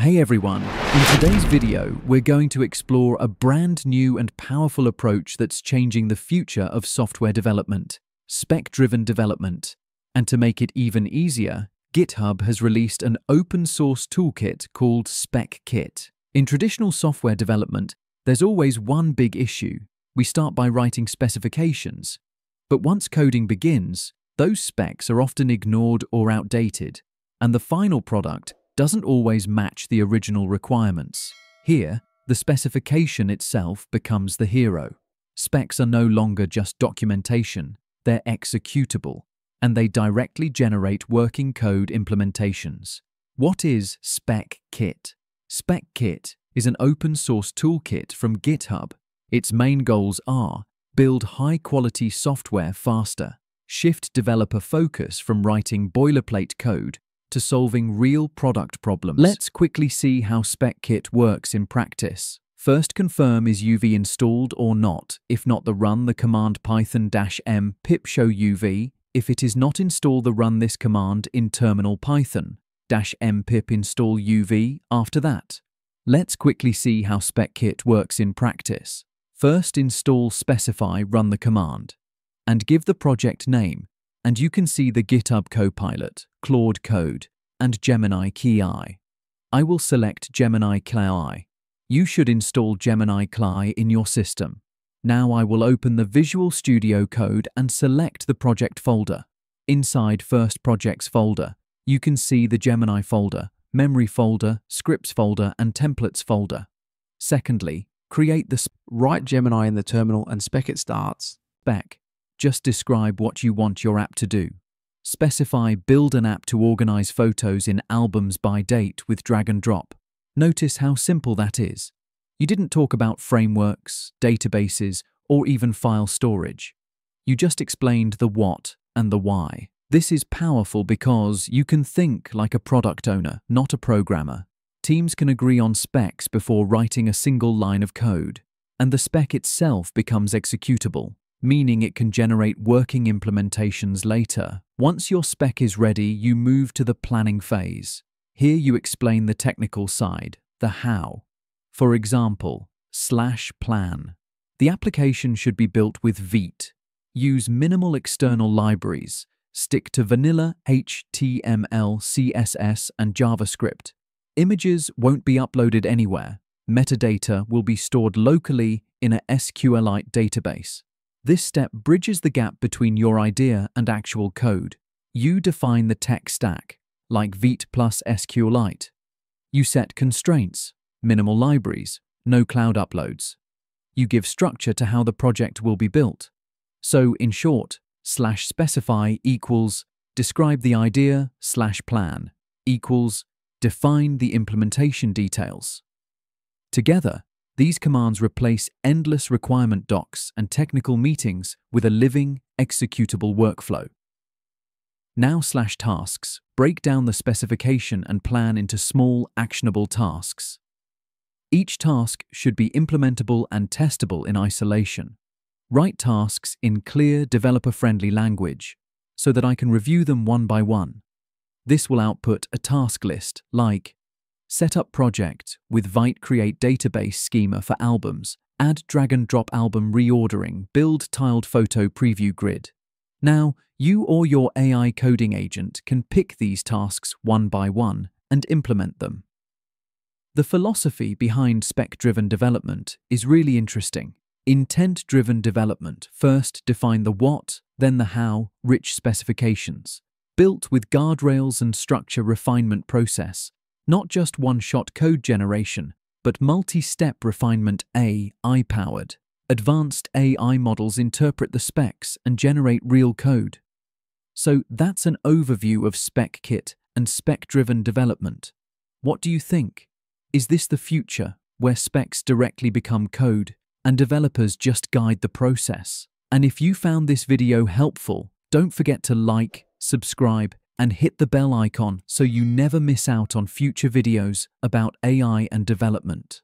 Hey everyone, in today's video we're going to explore a brand new and powerful approach that's changing the future of software development, spec-driven development. And to make it even easier, GitHub has released an open source toolkit called SpecKit. In traditional software development, there's always one big issue. We start by writing specifications, but once coding begins, those specs are often ignored or outdated, and the final product doesn't always match the original requirements. Here, the specification itself becomes the hero. Specs are no longer just documentation, they're executable, and they directly generate working code implementations. What is SpecKit? SpecKit is an open source toolkit from GitHub. Its main goals are build high quality software faster, shift developer focus from writing boilerplate code to solving real product problems. Let's quickly see how SpecKit works in practice. First confirm is UV installed or not. If not the run the command python-m pip show UV. If it is not install the run this command in terminal python m pip install UV after that. Let's quickly see how SpecKit works in practice. First install specify run the command and give the project name and you can see the GitHub Copilot, Claude Code, and Gemini CLI. I will select Gemini CLI. You should install Gemini CLI in your system. Now I will open the Visual Studio Code and select the project folder. Inside First Projects folder, you can see the Gemini folder, Memory folder, Scripts folder, and Templates folder. Secondly, create the Write Gemini in the terminal and spec it starts. spec just describe what you want your app to do. Specify build an app to organize photos in albums by date with drag and drop. Notice how simple that is. You didn't talk about frameworks, databases, or even file storage. You just explained the what and the why. This is powerful because you can think like a product owner, not a programmer. Teams can agree on specs before writing a single line of code, and the spec itself becomes executable meaning it can generate working implementations later. Once your spec is ready, you move to the planning phase. Here you explain the technical side, the how. For example, slash plan. The application should be built with Vite. Use minimal external libraries. Stick to vanilla HTML, CSS, and JavaScript. Images won't be uploaded anywhere. Metadata will be stored locally in a SQLite database. This step bridges the gap between your idea and actual code. You define the tech stack, like Vite plus SQLite. You set constraints, minimal libraries, no cloud uploads. You give structure to how the project will be built. So, in short, slash specify equals describe the idea slash plan equals define the implementation details. Together, these commands replace endless requirement docs and technical meetings with a living, executable workflow. Now slash tasks break down the specification and plan into small, actionable tasks. Each task should be implementable and testable in isolation. Write tasks in clear, developer-friendly language so that I can review them one by one. This will output a task list like Set up project with Vite Create database schema for albums, add drag and drop album reordering, build tiled photo preview grid. Now, you or your AI coding agent can pick these tasks one by one and implement them. The philosophy behind spec-driven development is really interesting. Intent-driven development first define the what, then the how, rich specifications. Built with guardrails and structure refinement process, not just one-shot code generation, but multi-step refinement AI-powered. Advanced AI models interpret the specs and generate real code. So that's an overview of SpecKit and spec-driven development. What do you think? Is this the future, where specs directly become code and developers just guide the process? And if you found this video helpful, don't forget to like, subscribe, and hit the bell icon so you never miss out on future videos about AI and development.